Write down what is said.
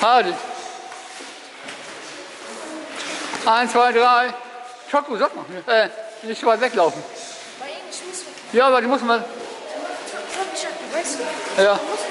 Halt. Eins, zwei, drei. Schoko, sag mal. Äh, nicht so weit weglaufen. Weil ich muss weg. Ja, aber die muss man. Ja. Du musst